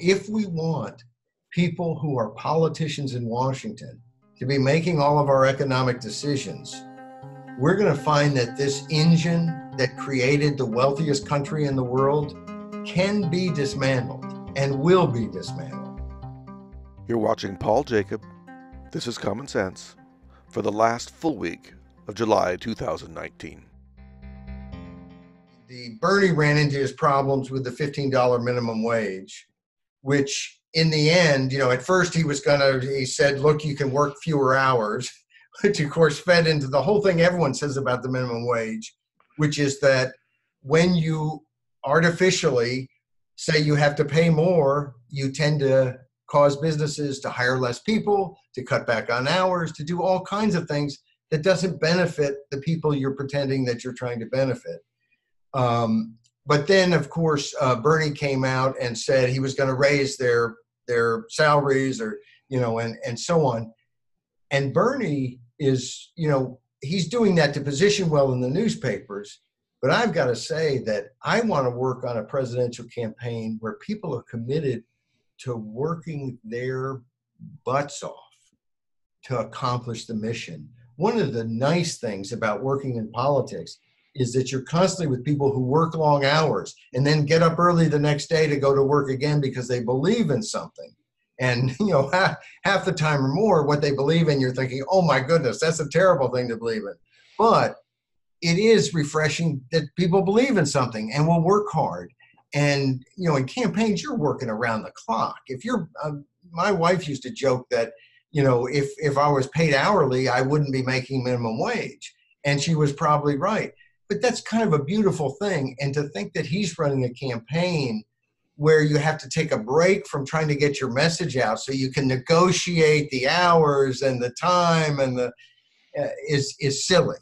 if we want people who are politicians in Washington to be making all of our economic decisions, we're going to find that this engine that created the wealthiest country in the world can be dismantled and will be dismantled. You're watching Paul Jacob. This is Common Sense for the last full week of July 2019. The Bernie ran into his problems with the $15 minimum wage, which in the end, you know, at first he was going to, he said, look, you can work fewer hours, which of course fed into the whole thing everyone says about the minimum wage, which is that when you artificially say you have to pay more, you tend to cause businesses to hire less people, to cut back on hours, to do all kinds of things that doesn't benefit the people you're pretending that you're trying to benefit. Um, but then, of course, uh, Bernie came out and said he was going to raise their their salaries, or you know, and and so on. And Bernie is, you know, he's doing that to position well in the newspapers. But I've got to say that I want to work on a presidential campaign where people are committed to working their butts off to accomplish the mission. One of the nice things about working in politics is that you're constantly with people who work long hours and then get up early the next day to go to work again because they believe in something. And you know, half, half the time or more, what they believe in, you're thinking, "Oh my goodness, that's a terrible thing to believe in." But it is refreshing that people believe in something and will work hard. And you know, in campaigns, you're working around the clock. If you're, uh, my wife used to joke that, you know, if if I was paid hourly, I wouldn't be making minimum wage, and she was probably right but that's kind of a beautiful thing. And to think that he's running a campaign where you have to take a break from trying to get your message out so you can negotiate the hours and the time and the uh, is is silly.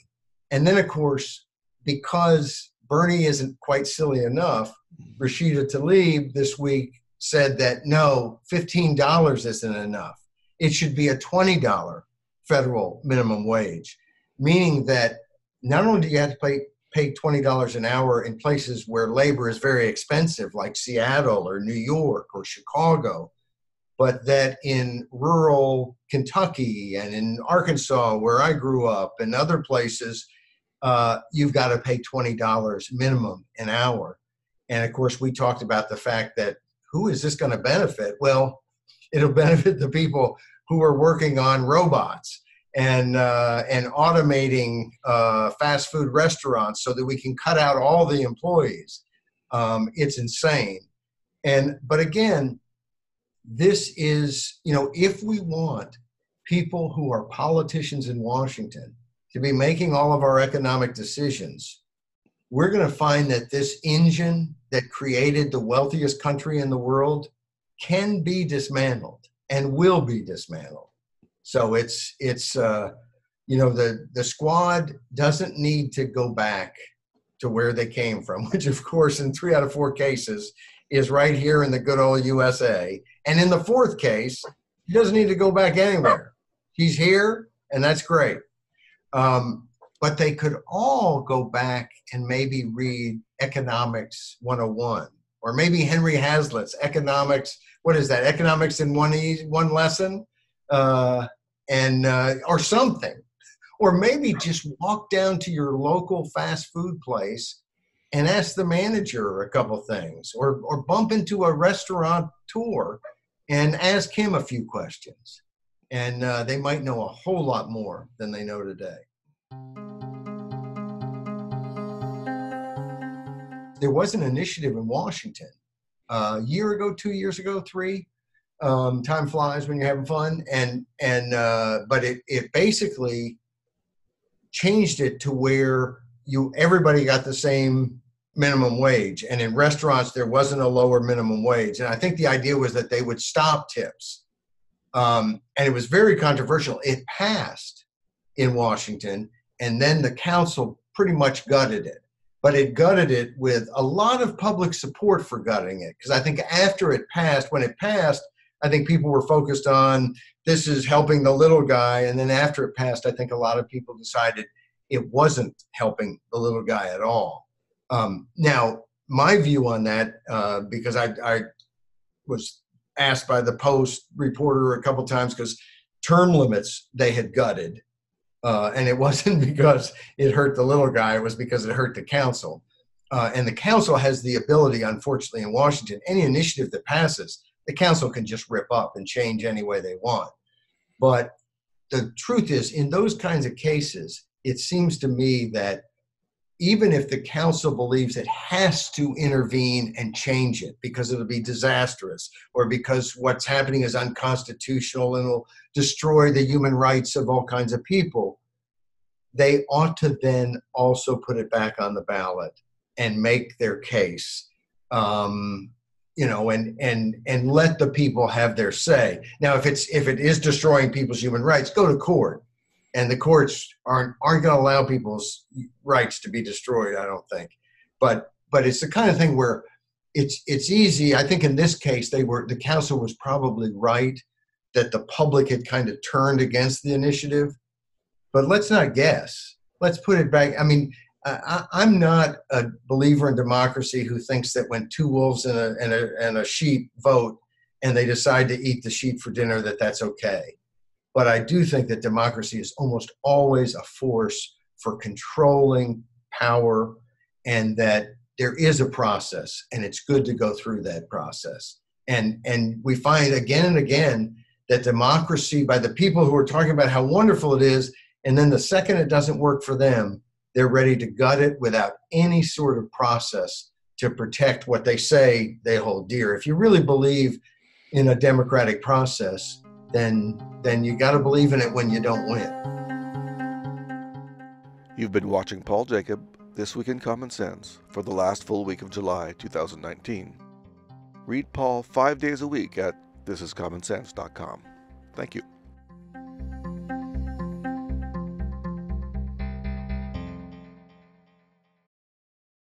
And then of course, because Bernie isn't quite silly enough, Rashida Tlaib this week said that no, $15 isn't enough. It should be a $20 federal minimum wage, meaning that not only do you have to pay pay $20 an hour in places where labor is very expensive, like Seattle or New York or Chicago, but that in rural Kentucky and in Arkansas, where I grew up, and other places, uh, you've got to pay $20 minimum an hour. And of course, we talked about the fact that who is this going to benefit? Well, it'll benefit the people who are working on robots and uh, and automating uh, fast food restaurants so that we can cut out all the employees. Um, it's insane. And but again, this is you know if we want people who are politicians in Washington to be making all of our economic decisions, we're going to find that this engine that created the wealthiest country in the world can be dismantled and will be dismantled. So it's it's uh, you know the the squad doesn't need to go back to where they came from, which of course in three out of four cases is right here in the good old USA. And in the fourth case, he doesn't need to go back anywhere. He's here, and that's great. Um, but they could all go back and maybe read Economics 101 or maybe Henry Hazlitt's Economics. What is that? Economics in one one lesson. Uh, and uh, or something. Or maybe just walk down to your local fast food place and ask the manager a couple things or or bump into a restaurant tour and ask him a few questions. And uh, they might know a whole lot more than they know today. There was an initiative in washington uh, a year ago two years ago three um, time flies when you're having fun, and and uh, but it it basically changed it to where you everybody got the same minimum wage, and in restaurants there wasn't a lower minimum wage, and I think the idea was that they would stop tips, um, and it was very controversial. It passed in Washington, and then the council pretty much gutted it but it gutted it with a lot of public support for gutting it because I think after it passed, when it passed, I think people were focused on this is helping the little guy. And then after it passed, I think a lot of people decided it wasn't helping the little guy at all. Um, now, my view on that, uh, because I, I, was asked by the Post reporter a couple times because term limits they had gutted. Uh, and it wasn't because it hurt the little guy, it was because it hurt the council. Uh, and the council has the ability, unfortunately, in Washington, any initiative that passes, the council can just rip up and change any way they want. But the truth is, in those kinds of cases, it seems to me that even if the council believes it has to intervene and change it because it'll be disastrous or because what's happening is unconstitutional and will destroy the human rights of all kinds of people, they ought to then also put it back on the ballot and make their case. Um, you know, and and and let the people have their say. Now, if it's if it is destroying people's human rights, go to court and the courts aren't aren't going to allow people's rights to be destroyed. I don't think, but but it's the kind of thing where it's it's easy. I think in this case they were the council was probably right that the public had kind of turned against the initiative, but let's not guess. Let's put it back. I mean, I, am not a believer in democracy who thinks that when two wolves and a, and a and a sheep vote and they decide to eat the sheep for dinner that that's okay but I do think that democracy is almost always a force for controlling power and that there is a process and it's good to go through that process. And, and we find again and again that democracy, by the people who are talking about how wonderful it is, and then the second it doesn't work for them, they're ready to gut it without any sort of process to protect what they say they hold dear. If you really believe in a democratic process, then then you got to believe in it when you don't win. You've been watching Paul Jacob this week in Common Sense for the last full week of July 2019. Read Paul 5 days a week at thisiscommonsense.com. Thank you.